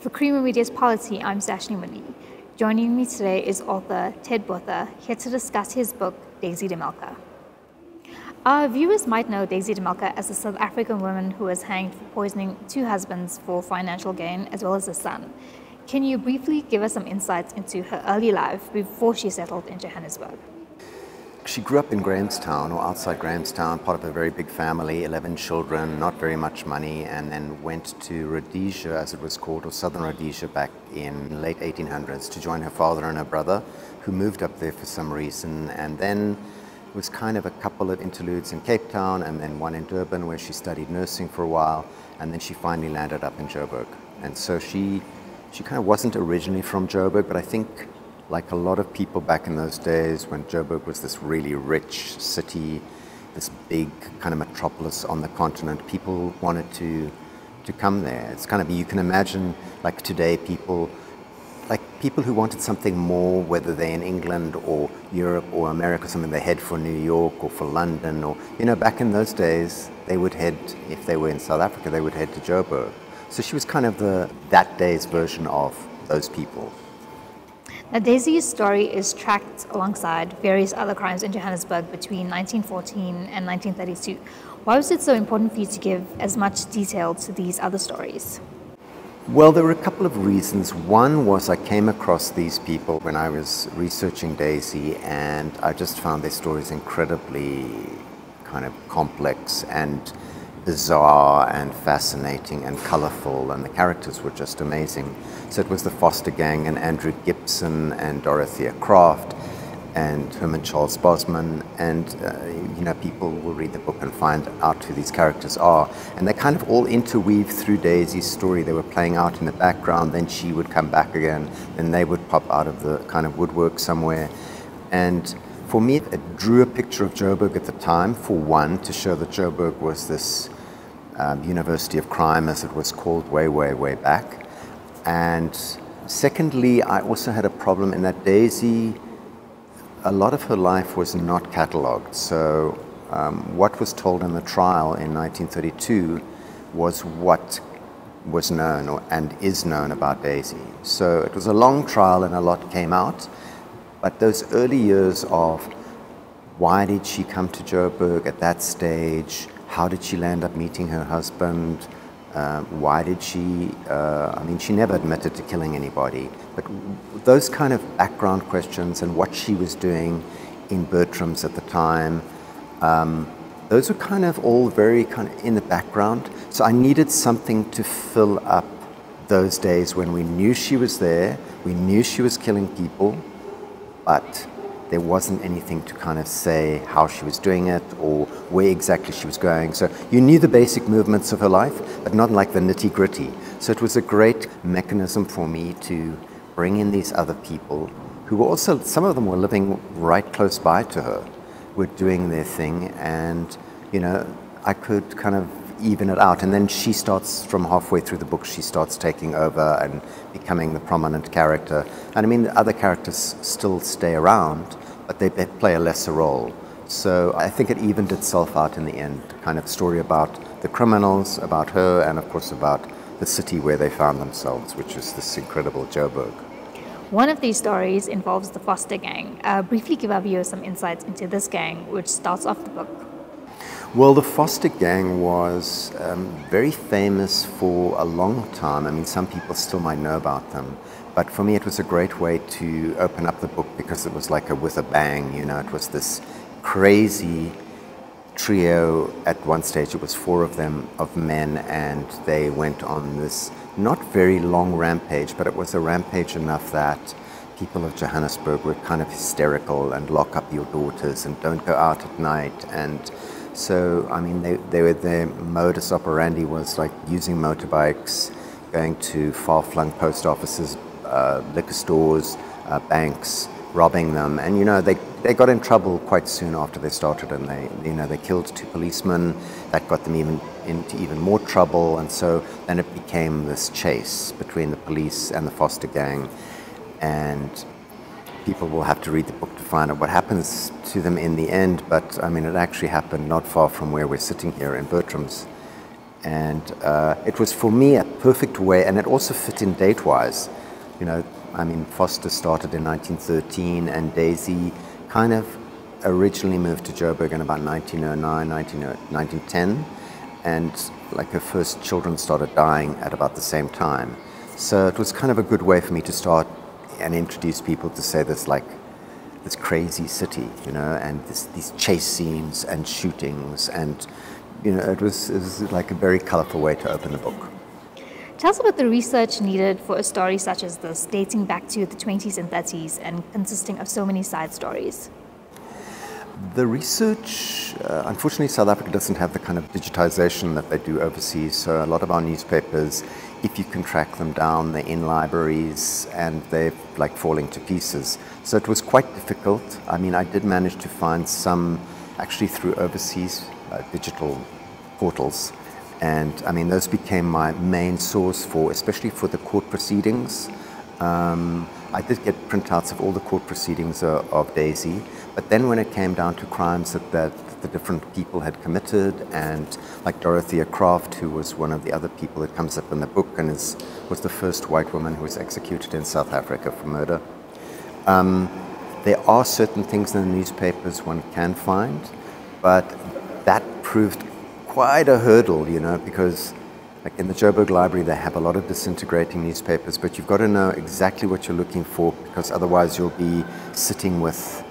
For Creamer Media's Polity, I'm Sashni Muni. Joining me today is author Ted Botha, here to discuss his book, Daisy de Melker. Our viewers might know Daisy de Melker as a South African woman who was hanged for poisoning two husbands for financial gain as well as a son. Can you briefly give us some insights into her early life before she settled in Johannesburg? She grew up in Grahamstown or outside Grahamstown, part of a very big family, 11 children, not very much money, and then went to Rhodesia, as it was called, or Southern Rhodesia back in late 1800s to join her father and her brother, who moved up there for some reason. And then it was kind of a couple of interludes in Cape Town and then one in Durban where she studied nursing for a while, and then she finally landed up in Joburg. And so she, she kind of wasn't originally from Joburg, but I think like a lot of people back in those days when Joburg was this really rich city, this big kind of metropolis on the continent, people wanted to to come there. It's kind of you can imagine like today people like people who wanted something more, whether they're in England or Europe or America, something they head for New York or for London or you know, back in those days they would head if they were in South Africa, they would head to Joburg. So she was kind of the that day's version of those people. Now, Daisy's story is tracked alongside various other crimes in Johannesburg between 1914 and 1932. Why was it so important for you to give as much detail to these other stories? Well, there were a couple of reasons. One was I came across these people when I was researching Daisy, and I just found their stories incredibly kind of complex and bizarre and fascinating and colorful, and the characters were just amazing. So it was the Foster Gang and Andrew Gibson and Dorothea Kraft and Herman Charles Bosman, and uh, you know people will read the book and find out who these characters are, and they kind of all interweave through Daisy's story. They were playing out in the background, then she would come back again, then they would pop out of the kind of woodwork somewhere, and for me, it drew a picture of Joburg at the time, for one, to show that Joburg was this um, University of Crime, as it was called way, way, way back. And secondly, I also had a problem in that Daisy, a lot of her life was not catalogued. So um, what was told in the trial in 1932 was what was known or, and is known about Daisy. So it was a long trial and a lot came out. But those early years of why did she come to Joburg at that stage? How did she land up meeting her husband? Uh, why did she? Uh, I mean, she never admitted to killing anybody. But those kind of background questions and what she was doing in Bertrams at the time, um, those were kind of all very kind of in the background. So I needed something to fill up those days when we knew she was there, we knew she was killing people, but there wasn't anything to kind of say how she was doing it or where exactly she was going. So you knew the basic movements of her life, but not like the nitty gritty. So it was a great mechanism for me to bring in these other people who were also, some of them were living right close by to her, were doing their thing, and, you know, I could kind of even it out. And then she starts from halfway through the book, she starts taking over and becoming the prominent character. And I mean, the other characters still stay around, but they play a lesser role. So I think it evened itself out in the end. Kind of story about the criminals, about her, and of course about the city where they found themselves, which is this incredible Joburg. One of these stories involves the Foster Gang. Uh, briefly give our viewers some insights into this gang, which starts off the book. Well, the Foster Gang was um, very famous for a long time. I mean, some people still might know about them. But for me, it was a great way to open up the book because it was like a with a bang. You know, it was this crazy trio at one stage. It was four of them, of men, and they went on this not very long rampage, but it was a rampage enough that people of Johannesburg were kind of hysterical and lock up your daughters and don't go out at night and so, I mean, they, they were, their modus operandi was like using motorbikes, going to far flung post offices, uh, liquor stores, uh, banks, robbing them. And, you know, they, they got in trouble quite soon after they started and they, you know, they killed two policemen. That got them even into even more trouble. And so then it became this chase between the police and the Foster gang. And people will have to read the book to find out what happens to them in the end. But I mean, it actually happened not far from where we're sitting here in Bertrams. And uh, it was for me a perfect way, and it also fit in date wise. You know, I mean, Foster started in 1913, and Daisy kind of originally moved to Joburg in about 1909, 1910, and like her first children started dying at about the same time. So it was kind of a good way for me to start and introduce people to say this like this crazy city, you know, and this, these chase scenes and shootings, and you know, it was, it was like a very colorful way to open the book. Tell us about the research needed for a story such as this, dating back to the 20s and 30s and consisting of so many side stories. The research, uh, unfortunately, South Africa doesn't have the kind of digitization that they do overseas. So a lot of our newspapers, if you can track them down, they're in libraries and they're like falling to pieces. So it was quite difficult. I mean, I did manage to find some actually through overseas uh, digital portals. And I mean, those became my main source for, especially for the court proceedings. Um, I did get printouts of all the court proceedings uh, of Daisy, but then when it came down to crimes that, that the different people had committed, and like Dorothea Kraft, who was one of the other people that comes up in the book and is, was the first white woman who was executed in South Africa for murder. Um, there are certain things in the newspapers one can find, but that proved quite a hurdle, you know, because like in the Joburg Library, they have a lot of disintegrating newspapers, but you've got to know exactly what you're looking for because otherwise you'll be sitting with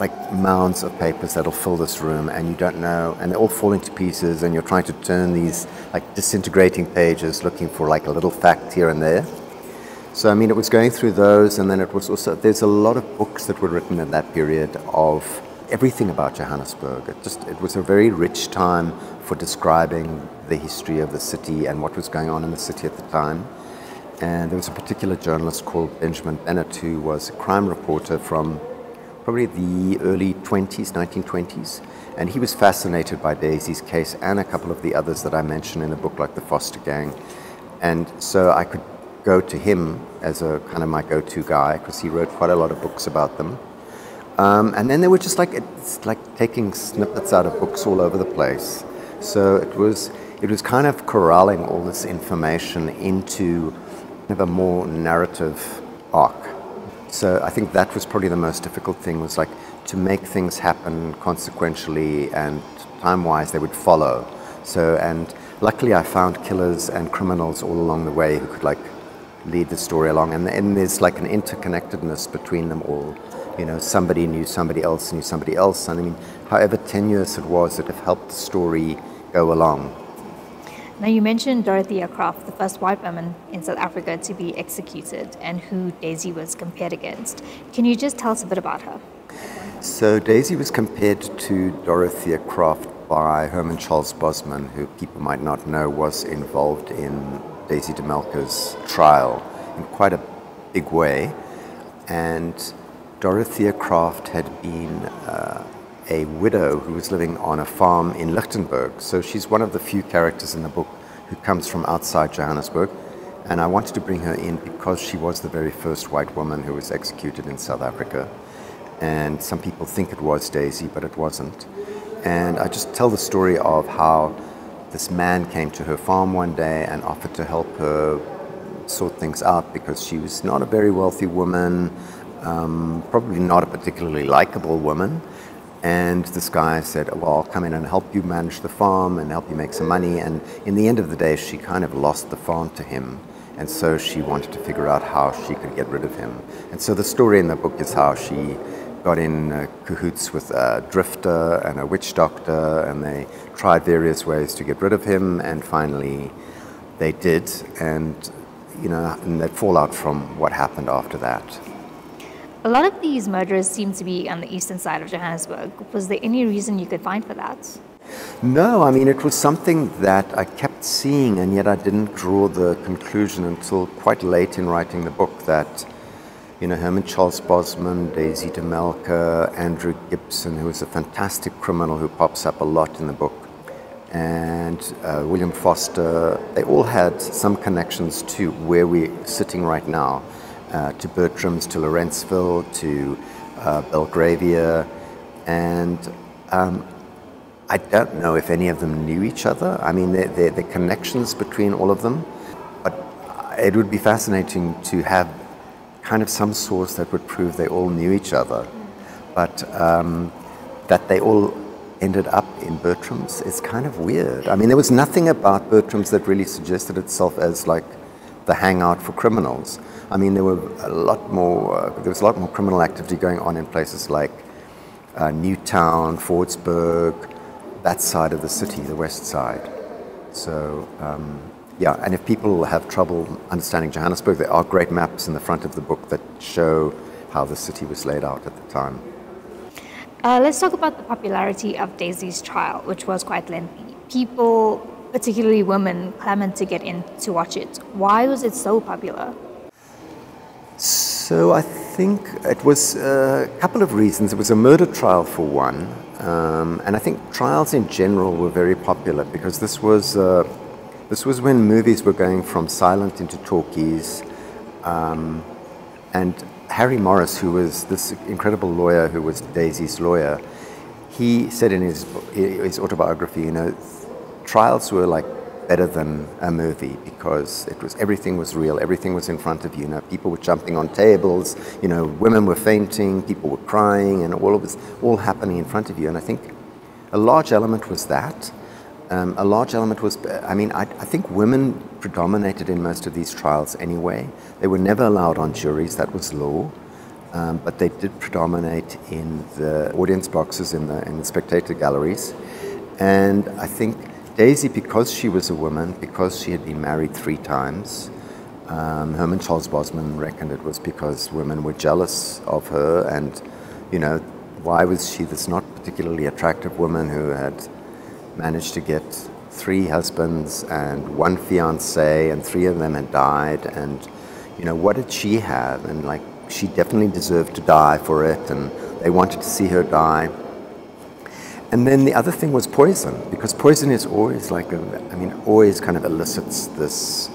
like mounds of papers that'll fill this room and you don't know, and they all fall into pieces and you're trying to turn these like disintegrating pages looking for like a little fact here and there. So, I mean, it was going through those, and then it was also, there's a lot of books that were written in that period of everything about Johannesburg. It just, it was a very rich time for describing the history of the city and what was going on in the city at the time. And there was a particular journalist called Benjamin Bennett who was a crime reporter from probably the early 20s, 1920s. And he was fascinated by Daisy's case and a couple of the others that I mentioned in the book, like the Foster Gang. And so I could go to him as a kind of my go to guy because he wrote quite a lot of books about them. Um, and then they were just like it's like taking snippets out of books all over the place. So it was it was kind of corralling all this information into kind of a more narrative arc. So I think that was probably the most difficult thing was like to make things happen consequentially and time-wise they would follow. So and luckily I found killers and criminals all along the way who could like lead the story along and, and there's like an interconnectedness between them all you know, somebody knew somebody else knew somebody else. And I mean, however tenuous it was, it helped the story go along. Now, you mentioned Dorothea Kraft, the first white woman in South Africa to be executed and who Daisy was compared against. Can you just tell us a bit about her? So, Daisy was compared to Dorothea Kraft by Herman Charles Bosman, who people might not know was involved in Daisy de Melker's trial in quite a big way. And Dorothea Kraft had been uh, a widow who was living on a farm in Lichtenburg. So she's one of the few characters in the book who comes from outside Johannesburg. And I wanted to bring her in because she was the very first white woman who was executed in South Africa. And some people think it was Daisy, but it wasn't. And I just tell the story of how this man came to her farm one day and offered to help her sort things out because she was not a very wealthy woman um, probably not a particularly likable woman. And this guy said, Well, I'll come in and help you manage the farm and help you make some money. And in the end of the day, she kind of lost the farm to him. And so she wanted to figure out how she could get rid of him. And so the story in the book is how she got in uh, cahoots with a drifter and a witch doctor, and they tried various ways to get rid of him. And finally, they did. And, you know, and that fallout from what happened after that. A lot of these murderers seem to be on the eastern side of Johannesburg. Was there any reason you could find for that? No, I mean, it was something that I kept seeing, and yet I didn't draw the conclusion until quite late in writing the book that, you know, Herman Charles Bosman, Daisy de Melker, Andrew Gibson, who is a fantastic criminal who pops up a lot in the book, and uh, William Foster, they all had some connections to where we're sitting right now uh, to Bertrams, to Lorentzville, to uh, Belgravia. And um, I don't know if any of them knew each other. I mean, there are connections between all of them, but it would be fascinating to have kind of some source that would prove they all knew each other, but um, that they all ended up in Bertrams is kind of weird. I mean, there was nothing about Bertram's that really suggested itself as like the hangout for criminals. I mean, there were a lot more. Uh, there was a lot more criminal activity going on in places like uh, Newtown, Fordsburg, that side of the city, the west side. So. Um, yeah, and if people have trouble understanding Johannesburg, there are great maps in the front of the book that show how the city was laid out at the time. Uh, let's talk about the popularity of Daisy's trial, which was quite lengthy. People, particularly women, clamored to get in to watch it. Why was it so popular? So I think it was a couple of reasons. It was a murder trial for one, um, and I think trials in general were very popular because this was uh, this was when movies were going from silent into talkies, um, and Harry Morris, who was this incredible lawyer who was Daisy's lawyer, he said in his, his autobiography, you know, trials were like better than a movie because it was everything was real, everything was in front of you. You know, people were jumping on tables, you know, women were fainting, people were crying, and all of this all happening in front of you. And I think a large element was that. Um, a large element was, I mean, I, I, think women predominated in most of these trials anyway. They were never allowed on juries, that was law. Um, but they did predominate in the audience boxes, in the, in the spectator galleries. And I think Daisy, because she was a woman, because she had been married three times, um, Herman Charles Bosman reckoned it was because women were jealous of her, and, you know, why was she this not particularly attractive woman who had managed to get three husbands and one fiance, and three of them had died. And you know, what did she have? And like, she definitely deserved to die for it, and they wanted to see her die. And then the other thing was poison, because poison is always like, a, I mean, always kind of elicits this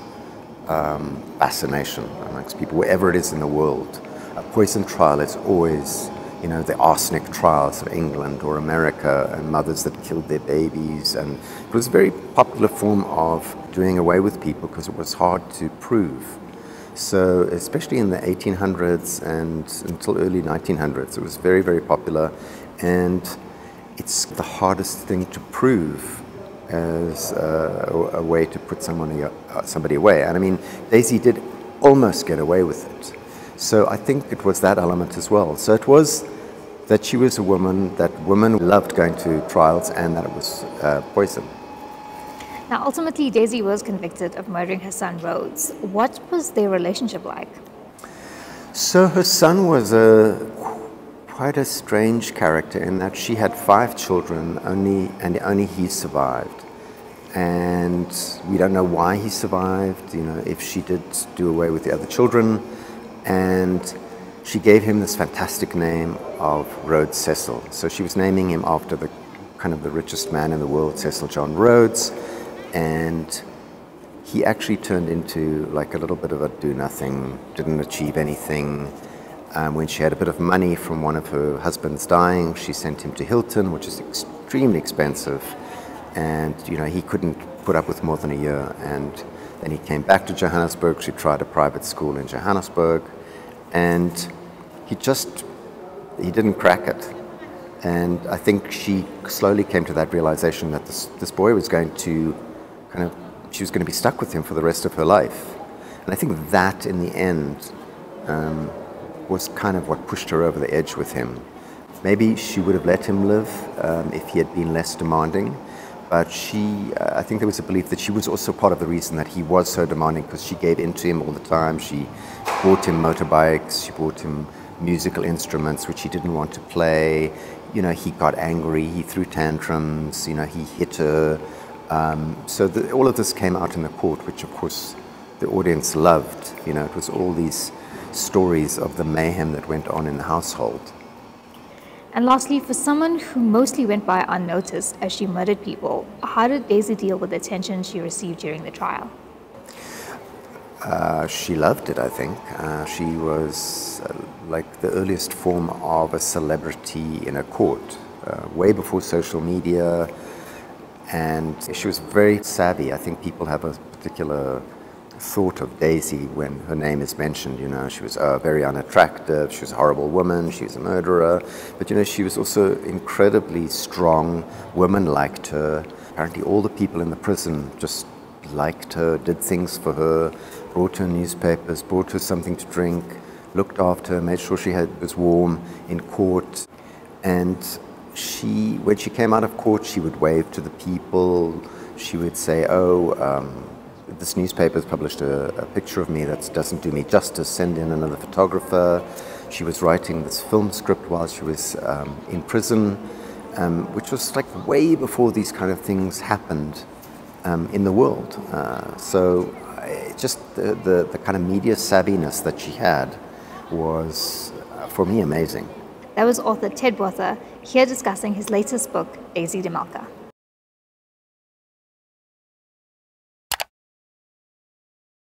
um, fascination amongst people, wherever it is in the world. A poison trial is always you know, the arsenic trials of England or America and mothers that killed their babies. And it was a very popular form of doing away with people because it was hard to prove. So, especially in the 1800s and until early 1900s, it was very, very popular. And it's the hardest thing to prove as a, a way to put somebody, uh, somebody away. And I mean, Daisy did almost get away with it. So I think it was that element as well. So it was that she was a woman, that women loved going to trials, and that it was uh, poison. Now, ultimately, Daisy was convicted of murdering her son Rhodes. What was their relationship like? So, her son was a quite a strange character in that she had five children, only and only he survived. And we don't know why he survived. You know, if she did do away with the other children, and she gave him this fantastic name of Rhodes Cecil. So she was naming him after the kind of the richest man in the world, Cecil John Rhodes, and he actually turned into like a little bit of a do nothing, didn't achieve anything. Um, when she had a bit of money from one of her husbands dying, she sent him to Hilton, which is extremely expensive, and you know he couldn't put up with more than a year. And then he came back to Johannesburg. She tried a private school in Johannesburg and he just he didn't crack it. And I think she slowly came to that realization that this, this boy was going to kind of, she was going to be stuck with him for the rest of her life. And I think that in the end um, was kind of what pushed her over the edge with him. Maybe she would have let him live um, if he had been less demanding. But she, uh, I think there was a belief that she was also part of the reason that he was so demanding because she gave in to him all the time. She bought him motorbikes, she bought him musical instruments which he didn't want to play. You know, he got angry, he threw tantrums, you know, he hit her. Um, so the, all of this came out in the court, which of course the audience loved. You know, it was all these stories of the mayhem that went on in the household. And lastly, for someone who mostly went by unnoticed as she murdered people, how did Daisy deal with the attention she received during the trial? Uh, she loved it, I think. Uh, she was uh, like the earliest form of a celebrity in a court. uh, way before social media. And she was very savvy. I think people have a particular thought of Daisy when her name is mentioned. You know, she was uh, very unattractive, she was a horrible woman, she was a murderer. But you know, she was also incredibly strong. Women liked her. Apparently, all the people in the prison just liked her, did things for her, brought her newspapers, brought her something to drink, looked after her, made sure she had, was warm in court. And she, when she came out of court, she would wave to the people. She would say, "Oh, um, this newspaper has published a, a, picture of me that doesn't do me justice. Send in another photographer." She was writing this film script while she was um, in prison, um, which was like way before these kind of things happened um, in the world. Uh, so, just the, the, the kind of media savviness that she had was, uh, for me, amazing. That was author Ted Botha here discussing his latest book, Daisy de Melker.